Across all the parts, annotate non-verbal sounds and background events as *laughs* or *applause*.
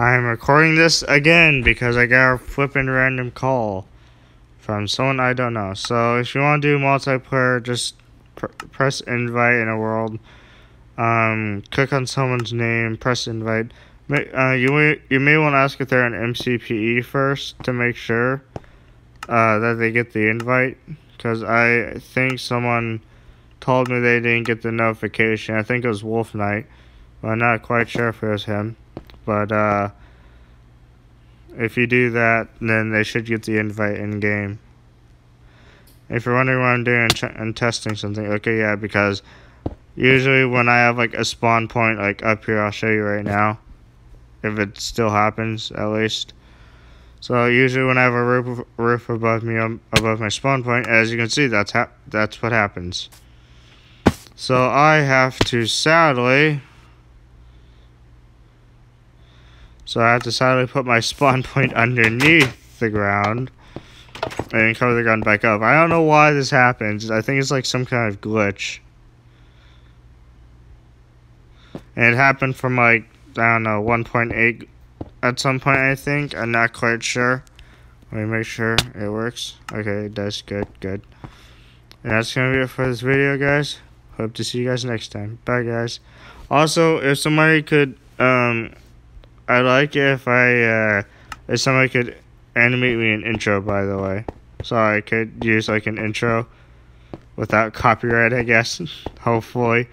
I'm recording this again because I got a flipping random call from someone I don't know. So if you want to do multiplayer, just pr press invite in a world. Um, click on someone's name, press invite. Uh, you may, you may want to ask if they're an MCPE first to make sure uh, that they get the invite. Because I think someone told me they didn't get the notification. I think it was Wolf Knight. But I'm not quite sure if it was him. But uh, if you do that, then they should get the invite in game. If you're wondering what I'm doing and testing something, okay, yeah, because usually when I have like a spawn point like up here, I'll show you right now if it still happens at least. So usually when I have a roof, roof above me um, above my spawn point, as you can see, that's ha that's what happens. So I have to sadly. So I have to put my *laughs* spawn point underneath the ground and cover the gun back up. I don't know why this happens. I think it's like some kind of glitch. And it happened from like I don't know, 1.8 at some point, I think. I'm not quite sure. Let me make sure it works. Okay, it does. Good, good. And that's going to be it for this video, guys. Hope to see you guys next time. Bye, guys. Also, if somebody could, um, I'd like if I, uh, if somebody could animate me an intro, by the way. So I could use, like, an intro without copyright, I guess. *laughs* Hopefully.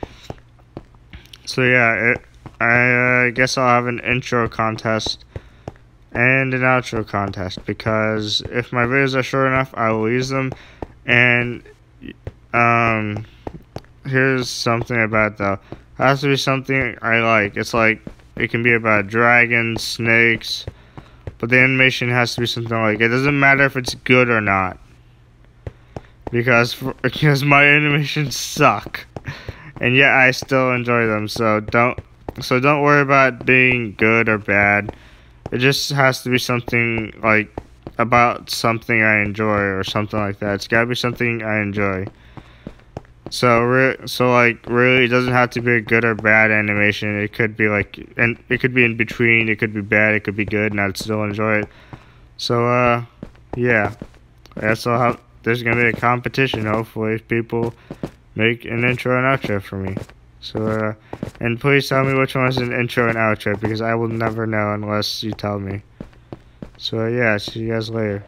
So, yeah, it, I uh, guess I'll have an intro contest and an outro contest because if my videos are short enough, I will use them. And um, here's something about though. It has to be something I like. It's like it can be about dragons, snakes, but the animation has to be something like it doesn't matter if it's good or not because for, *laughs* because my animations suck, and yet I still enjoy them. So don't so don't worry about being good or bad. It just has to be something like about something I enjoy or something like that. It's got to be something I enjoy. So re- so like really it doesn't have to be a good or bad animation. It could be like and it could be in between. It could be bad, it could be good and I'd still enjoy it. So uh yeah. That's all how there's to be a competition hopefully if people make an intro and outro for me. So, uh, and please tell me which one is an intro and outro because I will never know unless you tell me. So, uh, yeah, see you guys later.